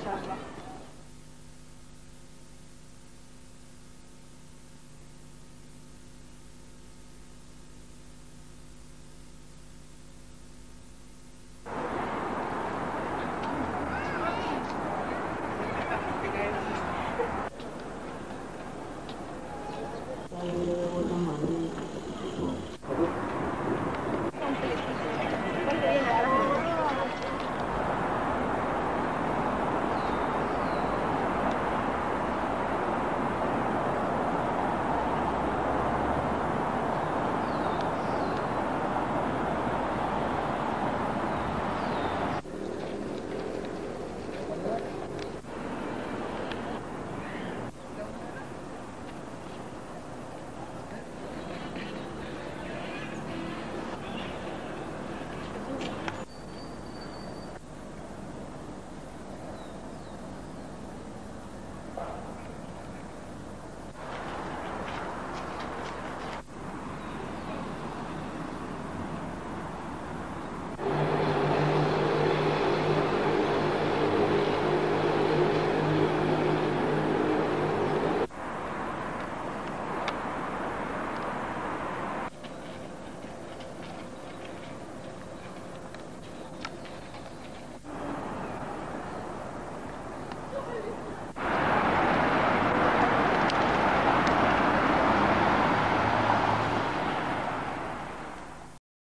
ইনশাআল্লাহ